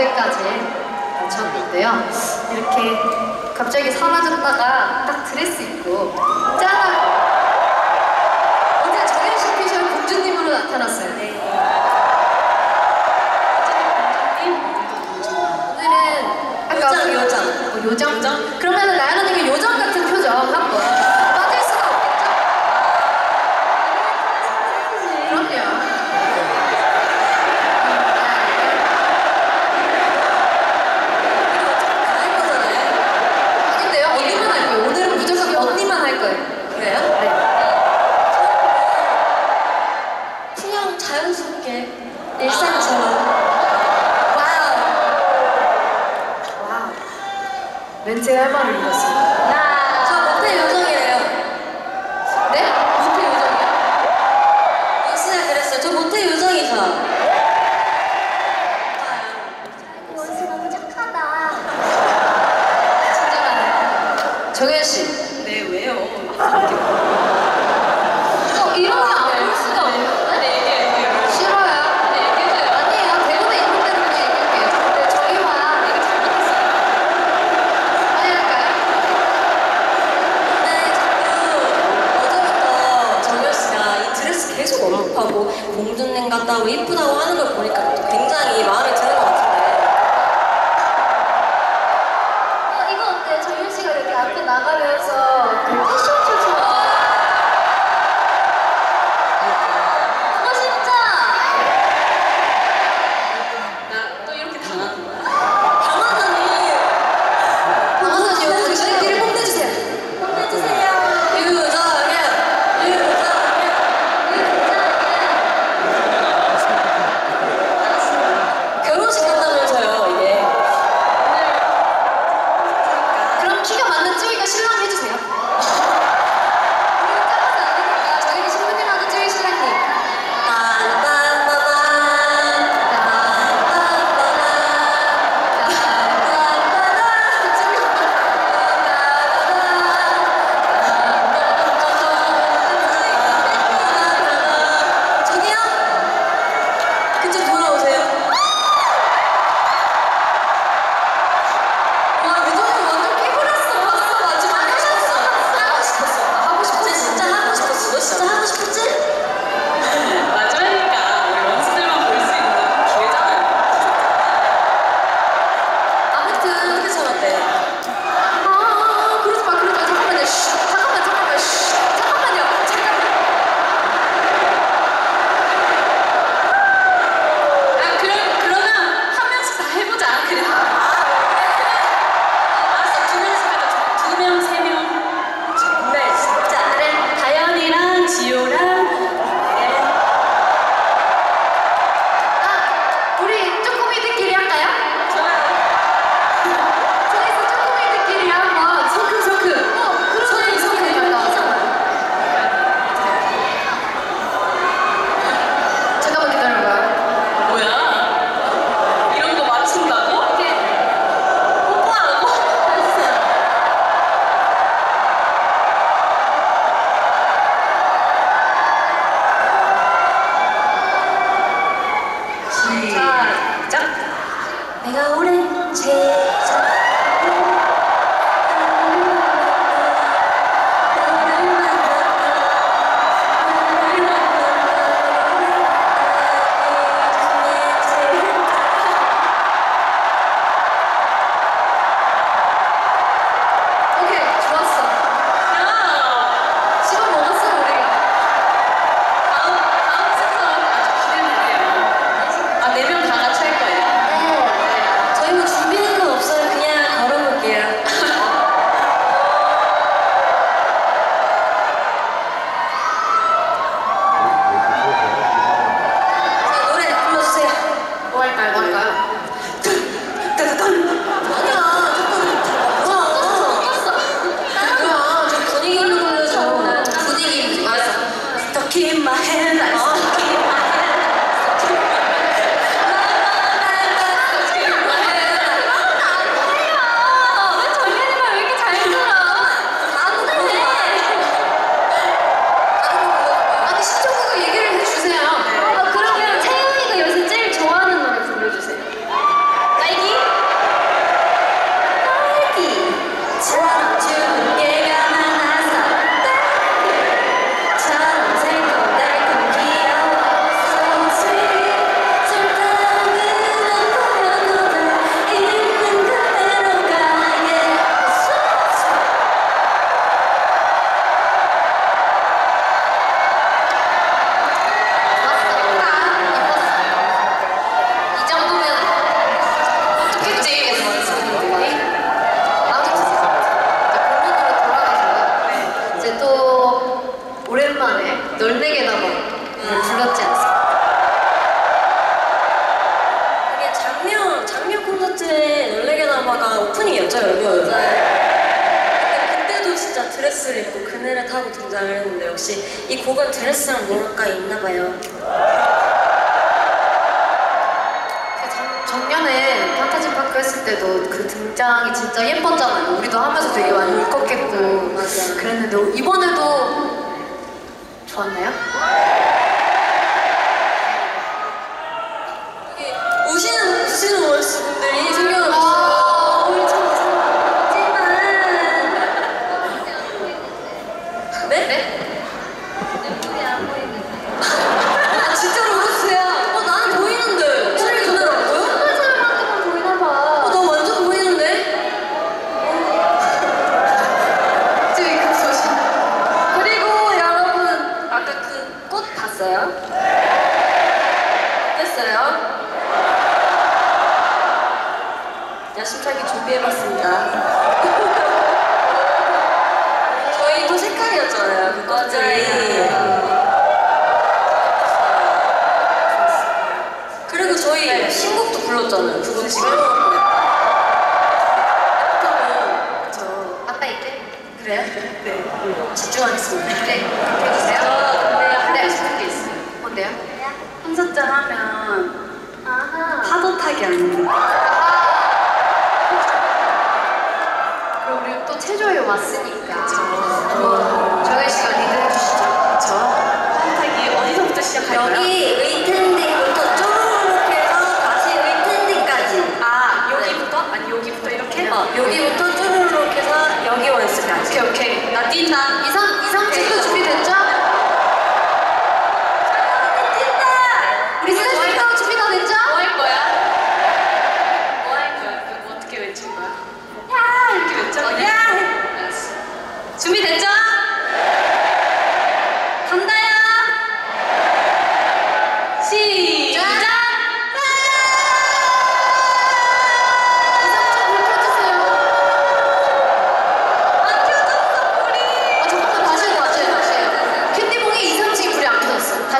무대까지 마쳤는데요. 이렇게 갑자기 사라졌다가 딱 드레스 입고 짠! 언제 정현식 피셜 공주님으로 나타났어요. 네. 공주님? 오늘은 아까 요정. 요정? 요정? 그러면 나연언니 謝るんです 아름답고 예쁘다고 하는 걸 보니까 굉장히 마음에 드는 것 같아요. 내가 오랜 제 콘서트에 놀래게나마가 오프닝이었죠, 여러분? 네. 그때도 진짜 드레스를 입고 그네를 타고 등장을 했는데 역시 이 곡은 드레스랑 뭐가 있나 봐요. 작, 작년에 판타지 파크 했을 때도 그 등장이 진짜 예뻤잖아요. 우리도 하면서 되게 많이 울컥했고 맞아. 그랬는데 이번에도 좋았나요? 야심차게 준비해봤습니다. 저희 또 색깔이었잖아요, 그 꽃들이. 그리고 저희 신곡도 불렀잖아요. 그거 지금 저 아빠 이제 그래요? 네. 집중하겠습니다. 네 해주세요. 네 하고 싶은 게 있어요. 뭔데요? 콘서트 하면. 파도 타기 아니에 왔으니까 한번 정현 씨가 리드해 주시죠. 저 파도 타기 어디서부터 시작할까요? 여기 웨이트엔딩부터 쭉 해서 다시 웨이트엔딩까지. 아 여기부터? 아니 여기부터 이렇게? 어, 여기부터 쭈르륵 해서 여기 원스까지. 오케이 오케이. 나 뛴다. 이상 이상 친구 준비됐죠? 우리 뭐 세이가 준비 다 됐죠? 뭐 할 거야? 뭐 할 거야? 그거 어떻게 외칠 거야? 야 이렇게. 어,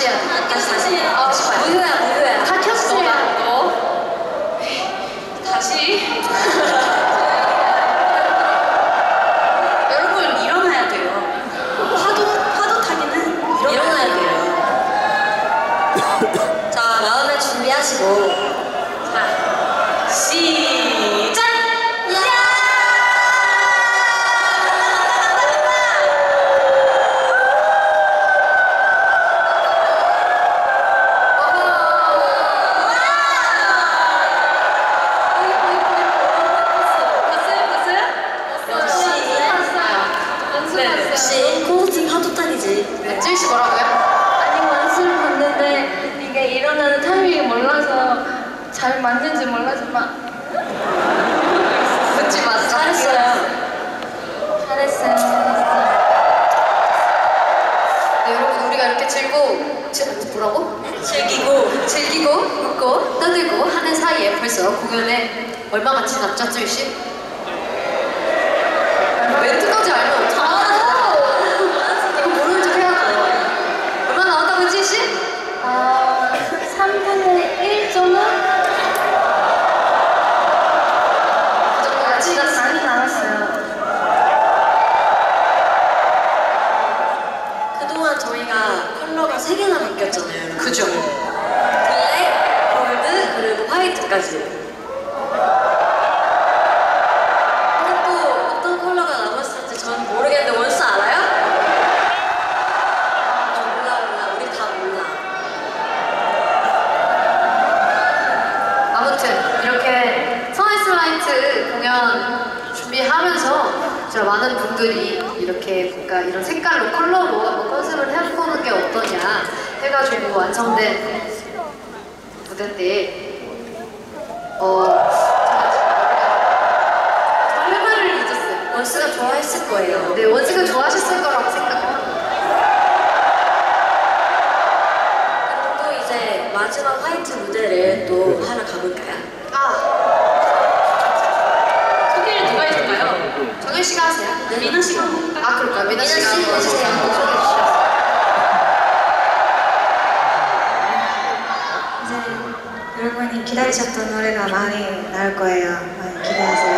안 켜졌어. 역시 콘서트 파도 타기지. 네, 씨 뭐라고요? 아니 원수를 봤는데 이게 일어나는 타이밍이 몰라서 잘 맞는지 몰라지만 듣지 마세요. 잘했어요. 잘했어요. 잘했어요. 네, 여러분 우리가 이렇게 즐고 지, 뭐라고? 즐기고 즐기고 웃고 떠들고 하는 사이에 벌써 공연에 얼마가 지났죠, 쯔이 씨? 멘트까지 알면 어떡하나? 이거 모르는 척 해야죠. 얼마 나왔다고 쯔이 씨? 아 3분의 1 정도? 그 정도가 진짜 지났어요. 많이 남았어요. 그동안 저희가 컬러가 세 개나 바뀌었잖아요. 그죠? 블랙, 골드, 그리고 화이트까지. 근데 또 어떤 컬러가 남았을지 전 모르겠는데 원스 알아요? 저 몰라 몰라 우리 다 몰라. 아무튼 이렇게 서울슬라이트 공연 준비하면서 진짜 많은 분들이 이렇게 뭔가 이런 색깔로 컬러로 한번 컨셉을 해보는 게 어떠냐 해가지고 완성된 무대인데 어 말을 잊었어요. 원스가 좋아했을 거예요. 네 원지가 좋아하셨을 거라고 생각합니다. 그리고 또 이제 마지막 화이트 무대를 또 하러 가볼까요? 12시가 하세요? 네, 민아 씨가 아 그럴까요? 민아 씨가 한번. 소개해 주시죠 여러분이 기다리셨던 노래가 많이 나올 거예요. 많이 기대하세요.